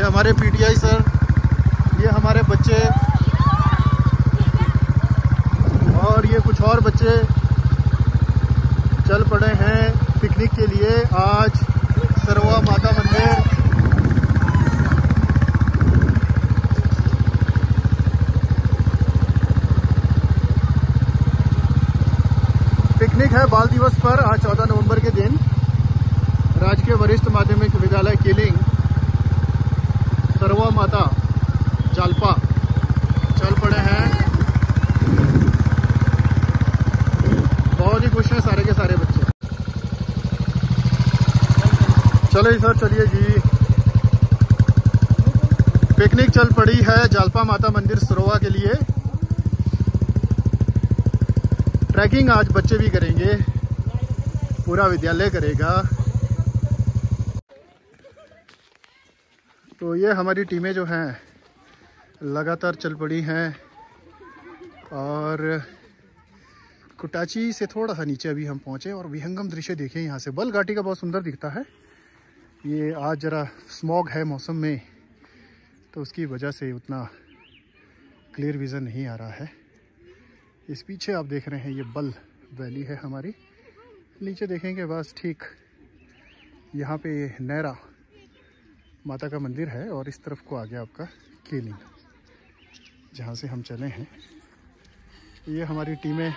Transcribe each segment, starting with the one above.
ये हमारे PTI sir, ये हमारे बच्चे, और ये कुछ और बच्चे चल पड़े हैं पिकनिक के लिए आज सरवा माता मंदिर। पिकनिक है बाल दिवस पर आज 14 नवंबर के दिन। राजकीय वरिष्ठ माध्यमिक विद्यालय केलिंग। सरवा माता, जालपा। चल पड़े हैं। बहुत ही खुश हैं सारे के सारे बच्चे। चलो सर, चलिए जी। पिकनिक चल पड़ी है जालपा माता मंदिर सरोवा के लिए। ट्रैकिंग आज बच्चे भी करेंगे। पूरा विद्यालय करेगा। तो ये हमारी टीमें जो हैं, लगातार चल पड़ी हैं और कुटाची से थोड़ा सा नीचे अभी हम पहुँचे और विहंगम दृश्य देखें यहाँ से। बल घाटी का बहुत सुंदर दिखता है। ये आज ज़रा स्मॉग है मौसम में तो उसकी वजह से उतना क्लियर विज़न नहीं आ रहा है। इस पीछे आप देख रहे हैं ये बल वैली है हमारी। नीचे देखेंगे बस ठीक। यहाँ पे नैरा माता का मंदिर है और इस तरफ़ को आ गया आपका केलिंग जहाँ से हम चले हैं। ये हमारी टीमें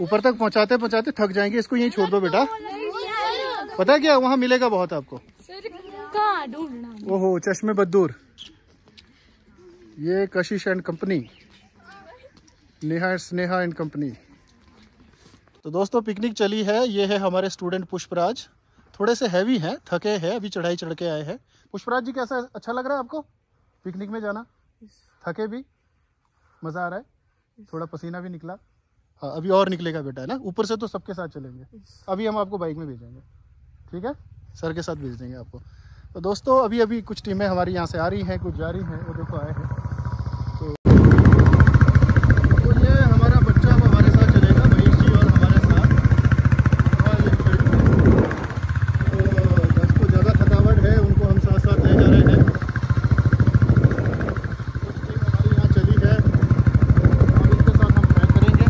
ऊपर तक पहुँचाते पहुँचाते थक जाएँगे, इसको यहीं छोड़ दो बेटा। पता है क्या, वहाँ मिलेगा बहुत आपको। ओहो, चश्मे बदूर ये Kashish and company, Neha Sneha and company. तो दोस्तों, पिकनिक चली है। ये है हमारे स्टूडेंट पुष्पराज। थोड़े से हैवी हैं, थके हैं, अभी चढ़ाई चढ़ के आए हैं। पुष्पराज जी, कैसा अच्छा लग रहा है आपको? पिकनिक में जाना? थके भी? मज़ा आ रहा है? थोड़ा पसीना भी निकला? हाँ अभी और निकलेगा बेटा, है ना? ऊपर से तो सबके साथ चलेंगे। अभी हम आपको बाइक में भेजेंगे। ठीक है? सर के साथ भेज देंगे आपको। तो दोस्तों अभी अभी कुछ टीमें हमारी यहाँ से आ रही हैं, कुछ जा रही हैं, वो देखो आए हैं तो, तो ये हमारा बच्चा अब हमारे साथ चलेगा महेश जी और हमारे साथ तो जिसको ज़्यादा थकावट है उनको हम साथ साथ ले जा रहे हैं टीम हमारी यहाँ चली है और इनके साथ हम ट्रैक करेंगे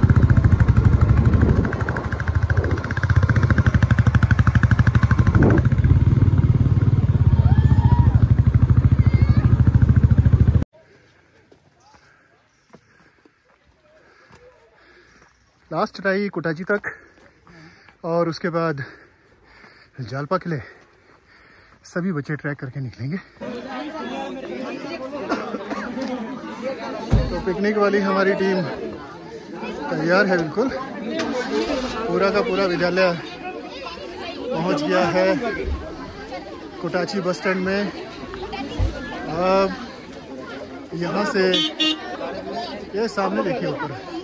लास्ट चढ़ाई कोटाजी तक, और उसके बाद जालपा किले। सभी बच्चे ट्रैक करके निकलेंगे। तो पिकनिक वाली हमारी टीम तैयार है बिल्कुल। पूरा का पूरा विद्यालय पहुँच गया है कोटाची बस स्टैंड में। अब यहाँ से ये सामने देखिए ऊपर।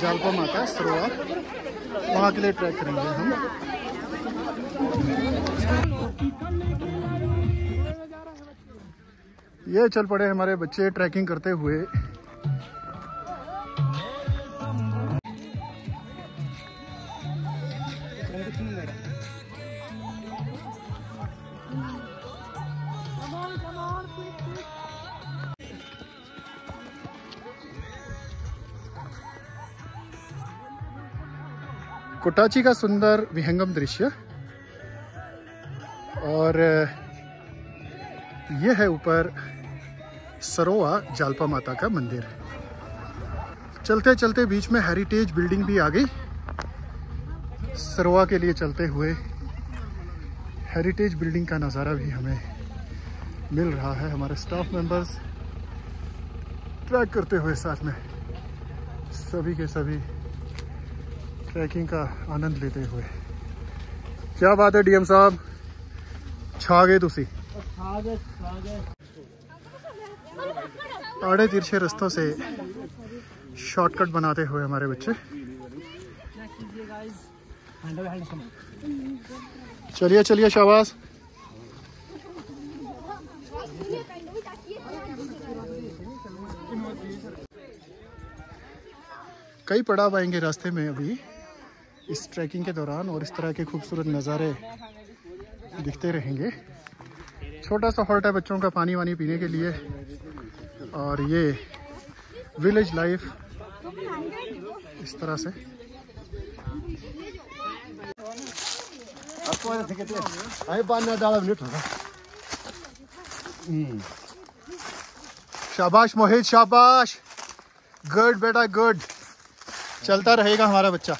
जालपा माता सरोवर वहाँ के लिए ट्रैक करेंगे हम। ये चल पड़े हमारे बच्चे ट्रैकिंग करते हुए। कोटाची का सुंदर विहंगम दृश्य। और यह है ऊपर सरोवा जालपा माता का मंदिर। चलते चलते बीच में हेरिटेज बिल्डिंग भी आ गई। सरोवा के लिए चलते हुए हेरिटेज बिल्डिंग का नज़ारा भी हमें मिल रहा है। हमारे स्टाफ मेंबर्स ट्रैक करते हुए साथ में सभी के सभी ट्रैकिंग का आनंद लेते हुए। क्या बात है, डीएम साहब? छा गए तुसी। आड़े तिरछे रस्तों से शॉर्टकट बनाते हुए हमारे बच्चे। चलिए चलिए, शाबाश। कई पड़ाव आएँगे रास्ते में अभी। इस ट्रैकिंग के दौरान और इस तरह के खूबसूरत नज़ारे दिखते रहेंगे। छोटा सा हॉल्ट है बच्चों का पानी वानी पीने के लिए। और ये विलेज लाइफ इस तरह से। शाबाश मोहित, शाबाश। गुड बेटा गुड चलता रहेगा हमारा बच्चा।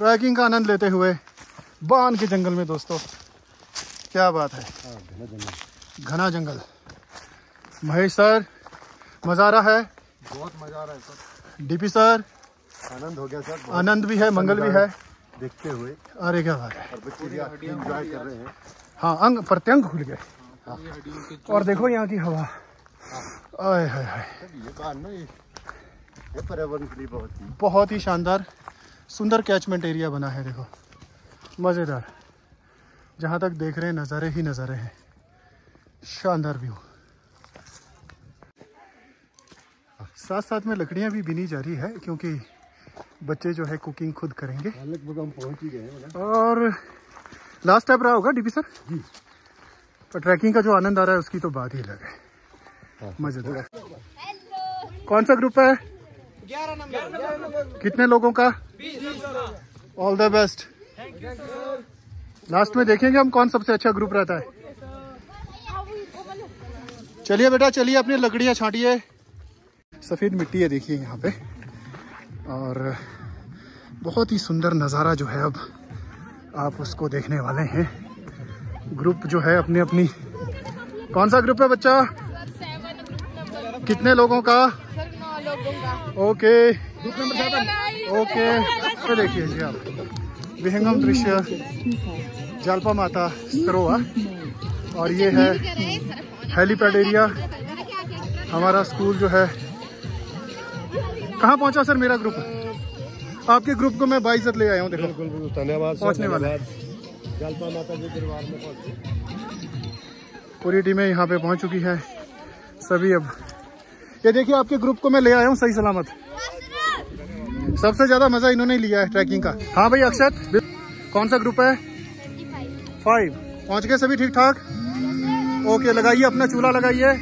ट्रैकिंग का आनंद लेते हुए बान के जंगल में दोस्तों। क्या बात है। घना जंगल। महेश सर मज़ा आ रहा है। बहुत मज़ा आ रहा है सर। डीपी सर आनंद हो गया सर। आनंद भी है मंगल भी है। देखते हुए। अरे क्या बात है। बच्चे भी एंजॉय कर रहे हैं। हाँ अंग प्रत्यंग खुल गए। और देखो यहाँ की हवा। आय हाय हाय। ये पर्यावरण के लिए बहुत ही बहुत ही शानदार। सुंदर कैचमेंट एरिया बना है देखो। मज़ेदार। जहाँ तक देख रहे हैं नज़ारे ही नज़ारे हैं। शानदार व्यू साथ साथ में लकड़ियाँ भी बिनी जा रही है क्योंकि बच्चे जो है कुकिंग खुद करेंगे। हम पहुँच ही गए और लास्ट टाइम रहा होगा डीपी सर जी। पर ट्रैकिंग का जो आनंद आ रहा है उसकी तो बात ही अलग है। मज़ेदार। कौन सा ग्रुप है? कितने लोगों का? ऑल द बेस्ट लास्ट में देखेंगे हम कौन सबसे अच्छा ग्रुप रहता है। चलिए बेटा चलिए अपनी लकड़ियाँ छाटिए। सफ़ेद मिट्टी है देखिए यहाँ पे। और बहुत ही सुंदर नज़ारा जो है अब आप उसको देखने वाले हैं। ग्रुप जो है अपनी अपनी। कौन सा ग्रुप है बच्चा? कितने लोगों का? ओके। ओके। तो देखिए जी आप। विहंगम दृश्य जालपा माता सरोवर। और ये है हेलीपैड एरिया। हमारा स्कूल जो है। कहाँ पहुँचा सर मेरा ग्रुप? आपके ग्रुप को मैं बाइजत ले आया हूँ देखो। बिल्कुल धन्यवाद सर, पहुँचने वाले धन्यवाद। जलपा माता के दरबार में पहुँचे। पूरी टीमें यहाँ पे पहुँच चुकी है। सभी अब ये देखिए, आपके ग्रुप को मैं ले आया हूँ, सही सलामत। सबसे ज़्यादा मज़ा इन्होंने लिया है ट्रैकिंग का। हाँ भाई, अक्षत कौन सा ग्रुप है? फाइव पहुँच गए सभी ठीक ठाक ओके लगाइए, अपना चूल्हा लगाइए।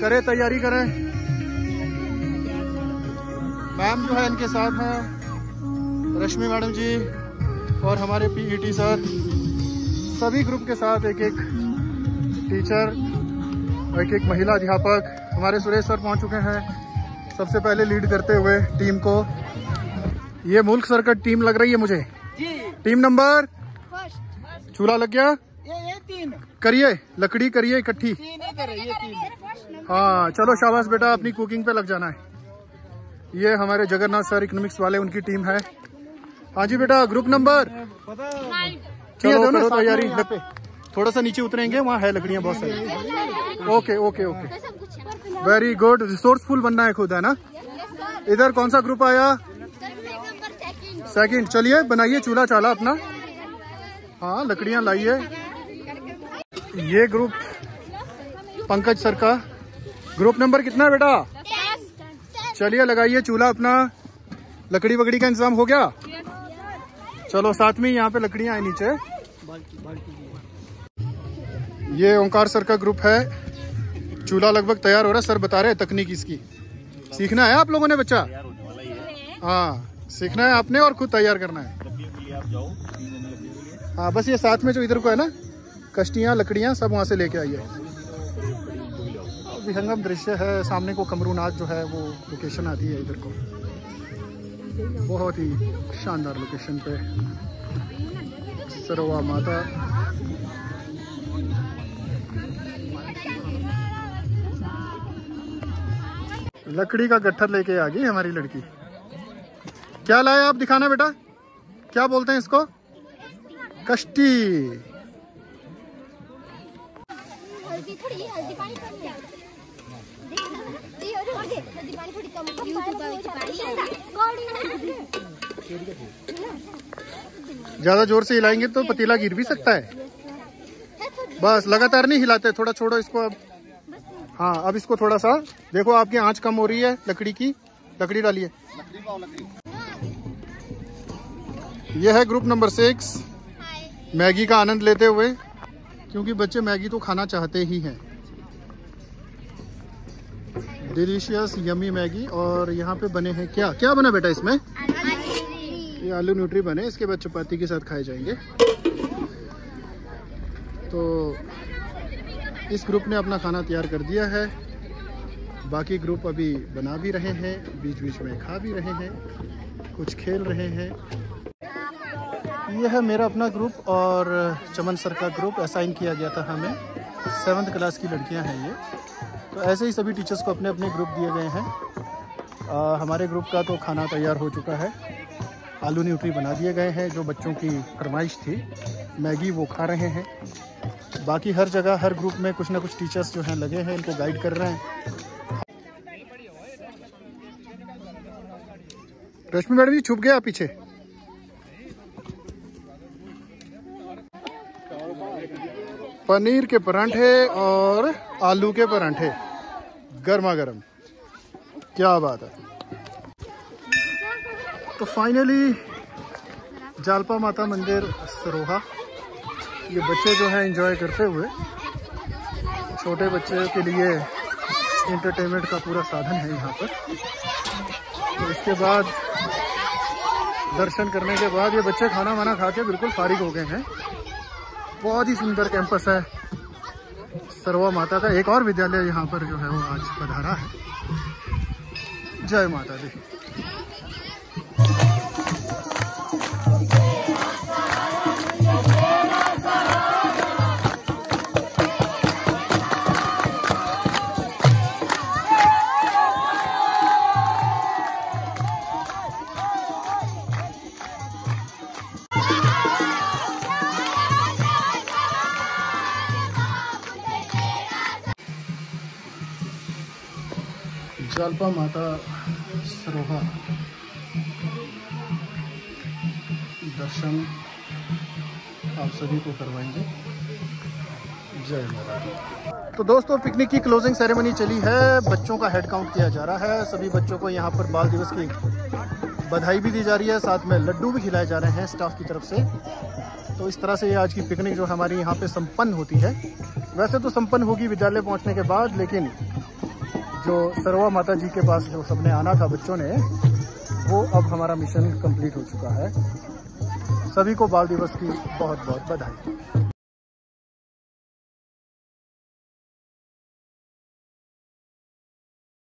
करे, तैयारी करें। मैम जो है, इनके साथ हैं रश्मि मैडम जी और हमारे पीईटी सर। सभी ग्रुप के साथ एक एक टीचर एक एक महिला अध्यापक। हमारे सुरेश सर पहुँच चुके हैं। सबसे पहले लीड करते हुए टीम को। ये मुल्क सर का टीम लग रही है मुझे। टीम नंबर चूल्हा लग गया? ये ये तीन। करिए लकड़ी करिए इकट्ठी। तीन ही करे ये तीन। हाँ चलो शाबाश बेटा अपनी कुकिंग पे लग जाना है। ये हमारे जगन्नाथ सर इकोनॉमिक्स वाले उनकी टीम है। हाँ जी बेटा ग्रुप नंबर चलो करो तैयारी। थोड़ा सा नीचे उतरेंगे वहाँ है लकड़ियाँ बहुत सारी। Okay okay okay very good resourceful बनना है खुद है ना? इधर कौन सा ग्रुप आया? सेकंड चलिए बनाइए चूल्हा चाला अपना। हाँ लकड़ियाँ लाइए ये ग्रुप पंकज सर का। ग्रुप नंबर कितना है बेटा? चलिए लगाइए चूल्हा अपना। लकड़ी वकड़ी का इंतज़ाम हो गया? चलो साथ में यहाँ पे लकड़ियाँ हैं नीचे। ये ओंकार सर का ग्रुप है। चूल्हा लगभग तैयार हो रहा है सर बता रहे हैं तकनीक इसकी। सीखना है आप लोगों ने बच्चा? हाँ। सीखना है आपने और खुद तैयार करना है। हाँ बस ये साथ में जो इधर को है ना कश्तियाँ लकड़ियाँ सब वहाँ से लेके आइए। विहंगम दृश्य है सामने को कमरूनाथ जो है वो लोकेशन आती है इधर को। बहुत ही शानदार लोकेशन पे। सरोवा माता। लकड़ी का गट्ठर लेके आ गई हमारी लड़की। क्या लाया आप दिखाना बेटा? क्या बोलते हैं इसको? कश्ती। ज़्यादा ज़ोर से हिलाएँगे तो पतीला गिर भी सकता है। बस लगातार नहीं हिलाते थोड़ा छोड़ो इसको अब। हाँ अब इसको थोड़ा सा, देखो आपकी आँच कम हो रही है, लकड़ी की। लकड़ी डालिए। ये है ग्रुप नंबर सिक्स मैगी का आनंद लेते हुए, क्योंकि बच्चे मैगी तो खाना चाहते ही हैं। डिलीशियस यमी मैगी, और यहाँ पे बने हैं क्या? क्या बना बेटा इसमें? ये आलू न्यूट्री बने, इसके बाद चपाती के साथ खाए जाएँगे। तो इस ग्रुप ने अपना खाना तैयार कर दिया है। बाकी ग्रुप अभी बना भी रहे हैं बीच बीच में खा भी रहे हैं कुछ खेल रहे हैं। यह है मेरा अपना ग्रुप और चमन सर का ग्रुप असाइन किया गया था हमें। सेवन्थ क्लास की लड़कियाँ हैं ये। तो ऐसे ही सभी टीचर्स को अपने अपने ग्रुप दिए गए हैं। आ, हमारे ग्रुप का तो खाना तैयार हो चुका है। आलू न्यूट्री बना दिए गए हैं जो बच्चों की फरमाइश थी। मैगी वो खा रहे हैं। बाकी हर जगह, हर ग्रुप में कुछ ना कुछ टीचर्स जो हैं लगे हैं, इनको गाइड कर रहे हैं। रश्मि मैडम जी, छुप गया पीछे। पनीर के परांठे और आलू के परांठे। गर्मा गर्म क्या बात है। तो फाइनली जालपा माता मंदिर, सरोहा। ये बच्चे जो हैं एंजॉय करते हुए, छोटे बच्चे के लिए इंटरटेनमेंट का पूरा साधन है यहाँ पर। तो इसके बाद, दर्शन करने के बाद ये बच्चे खाना वाना खा के बिल्कुल फारिग हो गए हैं। बहुत ही सुंदर कैंपस है। सरवा माता का एक और विद्यालय यहाँ पर जो है वो आज पधारा है। जय माता दी। जालपा माता सरोहा। दर्शन आप सभी को करवाएँगे। जय माता दी। तो दोस्तों पिकनिक की क्लोजिंग सेरेमनी चली है। बच्चों का हेड काउंट किया जा रहा है। सभी बच्चों को यहाँ पर बाल दिवस की बधाई भी दी जा रही है। साथ में लड्डू भी खिलाए जा रहे हैं स्टाफ की तरफ़ से। तो इस तरह से आज की पिकनिक जो हमारी यहाँ पे संपन्न होती है। वैसे तो संपन्न होगी विद्यालय पहुँचने के बाद, लेकिन जो सरवा माता जी के पास जो सबने आना था बच्चों ने, वो अब हमारा मिशन कंप्लीट हो चुका है। सभी को बाल दिवस की बहुत बहुत बधाई।